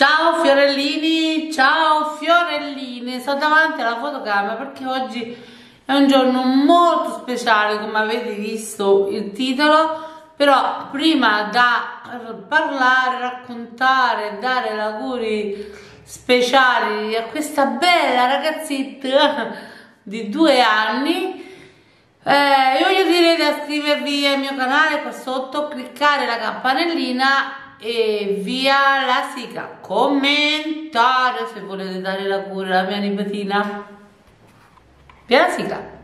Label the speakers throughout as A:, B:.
A: Ciao fiorellini, ciao fiorellini, sono davanti alla fotocamera perché oggi è un giorno molto speciale come avete visto il titolo. Però prima da parlare, raccontare, dare auguri speciali a questa bella ragazzetta di due anni eh, io voglio dire di iscrivervi al mio canale qua sotto, cliccare la campanellina e via la sigla commentario se volete dare la cura alla mia nipotina. Via la sigla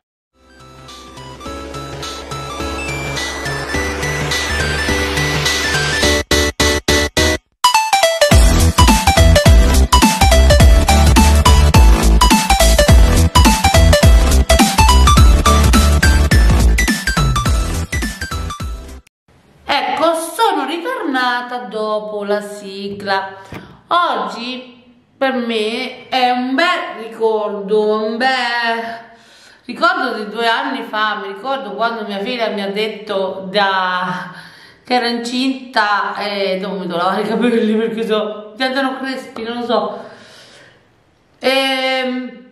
A: la sigla. Oggi per me è un bel ricordo un bel ricordo di due anni fa. Mi ricordo quando mia figlia mi ha detto da che era incinta e dopo mi devo lavare i capelli perché so, diventano crespi non lo so. E, ehm,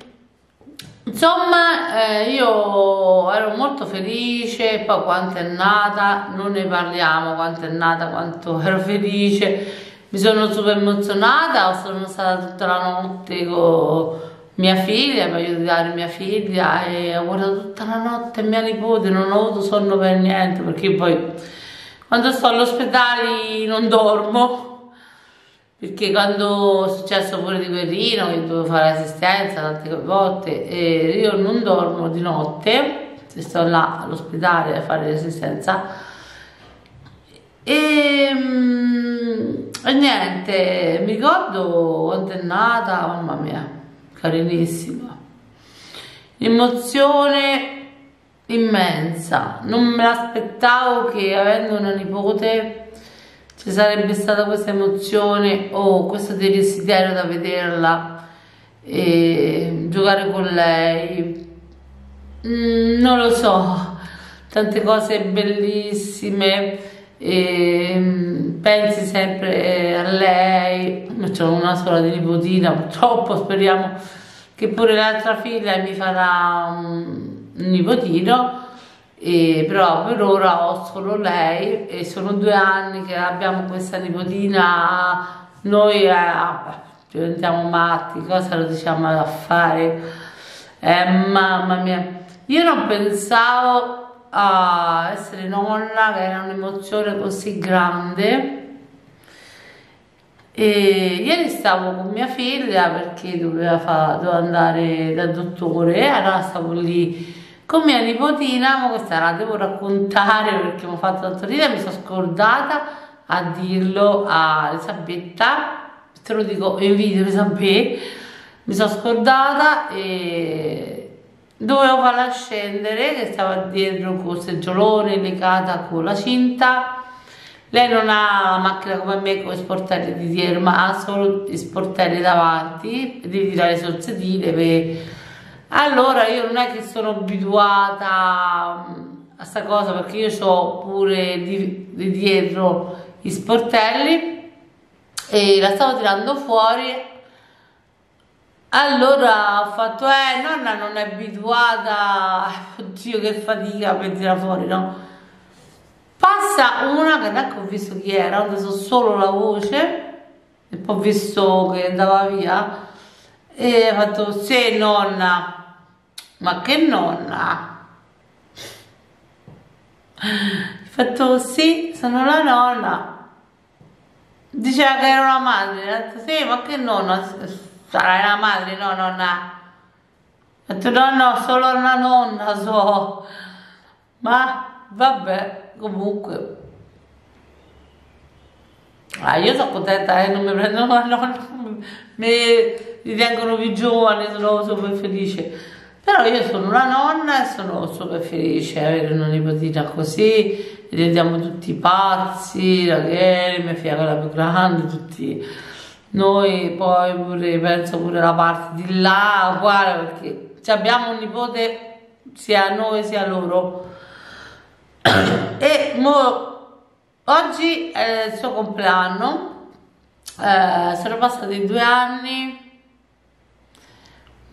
A: Insomma, eh, io ero molto felice, poi quanto è nata, non ne parliamo, quanto è nata, quanto ero felice, mi sono super emozionata, sono stata tutta la notte con mia figlia, mi aiutare mia figlia e ho guardato tutta la notte mia nipote, non ho avuto sonno per niente perché poi quando sto all'ospedale non dormo perché quando è successo pure di Guerrino che dovevo fare assistenza tante volte e io non dormo di notte se sto là all'ospedale a fare l'assistenza e, mm, e, niente mi ricordo quando è nata mamma mia carinissima. Emozione immensa. Non me l'aspettavo che avendo una nipote ci sarebbe stata questa emozione o questo desiderio da vederla e giocare con lei. Mm, non lo so. Tante cose bellissime e mm, pensi sempre a lei. C'è una sola di nipotina purtroppo speriamo che pure l'altra figlia mi farà un nipotino e però per ora ho solo lei e sono due anni che abbiamo questa nipotina. Noi eh, diventiamo matti cosa lo diciamo a fare eh, mamma mia. Io non pensavo a essere nonna che era un'emozione così grande. E ieri stavo con mia figlia perché doveva, fa, doveva andare dal dottore. Allora stavo lì con mia nipotina, ma questa la devo raccontare perché mi ha fatto tanto ridere, mi sono scordata a dirlo a Elisabetta, te lo dico in video Elisabetta, mi sono scordata e dovevo farla scendere che stava dietro con il seggiolone legata con la cinta. Lei non ha la macchina come me con i sportelli di dietro ma ha solo i sportelli davanti devi tirare sul sedile per allora io non è che sono abituata mm, a sta cosa perché io ho pure di, di dietro i sportelli e la stavo tirando fuori. Allora ho fatto eh nonna non è abituata. Oddio che fatica per tirare fuori no? Passa una che neanche ho visto chi era ho preso solo la voce e poi ho visto che andava via e ho fatto sì nonna ma che nonna? Ho fatto sì, sono la nonna. Diceva che era una madre, ho detto sì, ma che nonna? Sarai la madre, no nonna? Ho detto no, no, solo una nonna so. Ma vabbè, comunque. Ah, io sono contenta che eh, non mi prendono la nonna, mi ritengono più giovane, sono super felice. Però io sono una nonna e sono super felice di avere una nipotina così diventiamo tutti pazzi Rachele, mia figlia quella più grande tutti noi poi pure penso pure la parte di là uguale perché abbiamo un nipote sia noi sia loro. E mo, oggi è il suo compleanno. Eh, sono passati due anni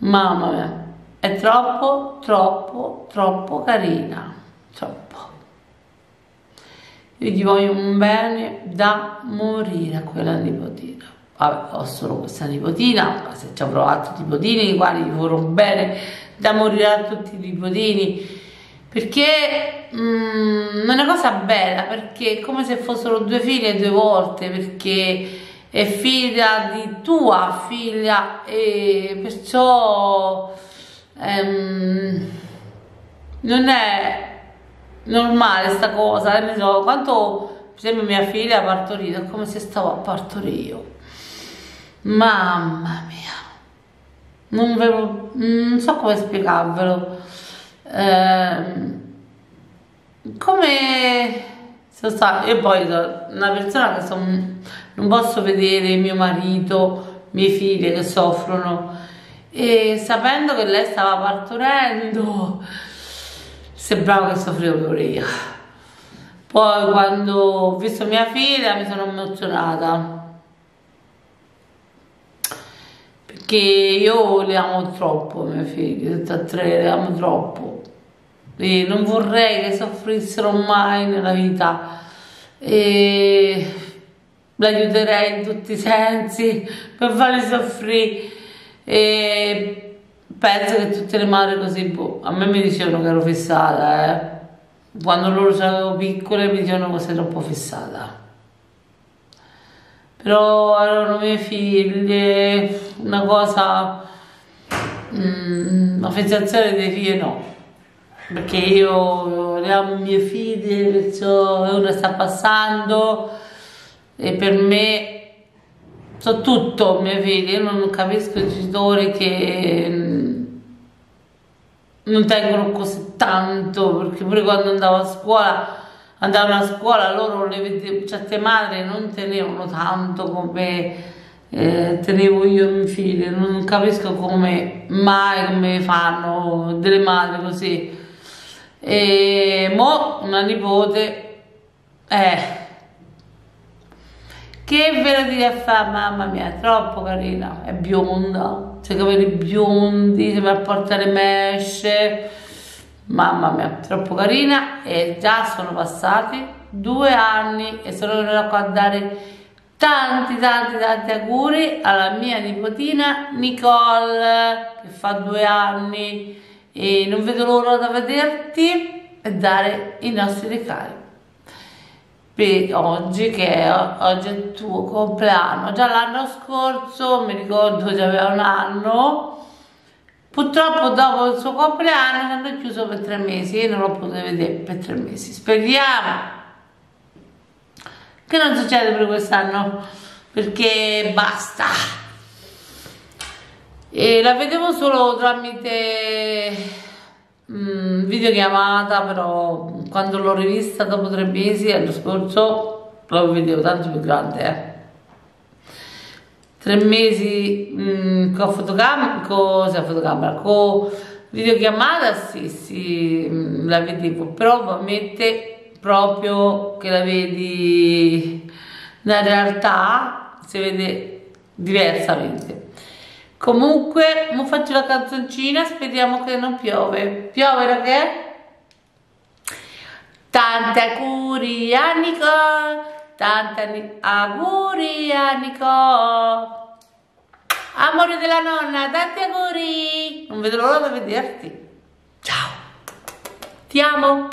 A: mamma mia è troppo troppo troppo carina troppo. Io gli voglio un bene da morire a quella nipotina. Vabbè ho solo questa nipotina ma se ci avrò altri nipotini i quali gli vorrò bene da morire a tutti i nipotini. Perché mm, è una cosa bella perché è come se fossero due figlie due volte perché è figlia di tua figlia e perciò ehm, non è normale sta cosa so, quanto per esempio mia figlia ha partorito è come se stavo a partorire mamma mia. Non, ve non so come spiegarvelo. Eh, come stata io poi una persona che son, non posso vedere mio marito mie figlie che soffrono. E sapendo che lei stava partorendo sembrava che soffrivo pure io poi quando ho visto mia figlia mi sono emozionata. Perché io le amo troppo mie figlie tutte e tre le amo troppo e non vorrei che soffrissero mai nella vita. E l'aiuterei in tutti i sensi per farli soffrire. E penso che tutte le madri così boh, a me mi dicevano che ero fissata eh. quando loro erano piccole mi dicevano che sei troppo fissata. Però erano mie figlie una cosa mm, una fissazione dei figli no perché io amo mie figlie perciò una sta passando e per me so tutto mie figlie io non capisco i genitori che mm, non tengono così tanto perché pure quando andavo a scuola andavano a scuola loro le certe madri non tenevano tanto come eh, tenevo io in figli. Non capisco come mai come fanno delle madri così e mo una nipote eh. Che ve lo dire a fare mamma mia è troppo carina. È bionda. C'è i capelli biondi si va a portare mesce. Mamma mia troppo carina. E già sono passati due anni e sono venuta qua a dare tanti tanti tanti auguri alla mia nipotina Nicole che fa due anni e non vedo l'ora da vederti e dare i nostri regali. Per oggi che è, oggi è il tuo compleanno. Già l'anno scorso mi ricordo che aveva un anno. Purtroppo dopo il suo compleanno hanno chiuso per tre mesi e non lo potete vedere per tre mesi. Speriamo che non succede per quest'anno perché basta e la vedevo solo tramite mm, videochiamata però quando l'ho rivista dopo tre mesi l'anno scorso la vedevo tanto più grande eh. tre mesi mm, con fotocamera cosa fotocamera con videochiamata sì sì mm, la vedevo però ovviamente proprio che la vedi nella realtà si vede diversamente Comunque, mo faccio la canzoncina, speriamo che non piove. Piove, ragazzi? Tanti auguri a Nico, tanti auguri a Nico. Amore della nonna, tanti auguri. Non vedo l'ora di vederti. Ciao. Ti amo.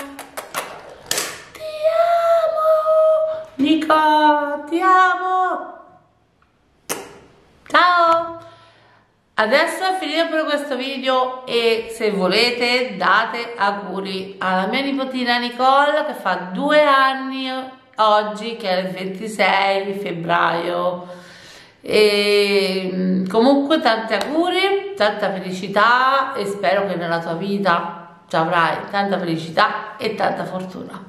A: Ti amo. Nico, ti amo. Ciao. Adesso è finito per questo video e se volete date auguri alla mia nipotina Nicole che fa due anni oggi che è il 26 febbraio. E mm, comunque tanti auguri, tanta felicità e spero che nella tua vita ci avrai tanta felicità e tanta fortuna.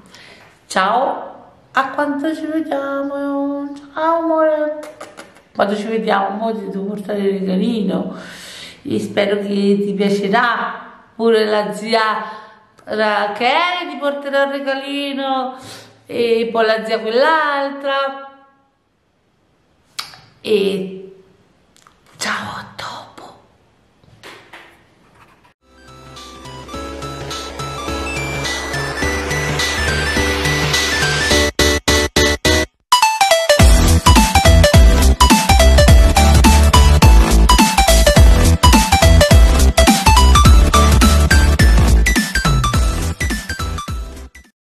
A: Ciao, a quanto ci vediamo, ciao amore quando ci vediamo mo ti devo portare il regalino. E spero che ti piacerà. Pure la zia Rachele ti porterà il regalino. E poi la zia quell'altra. E ciao.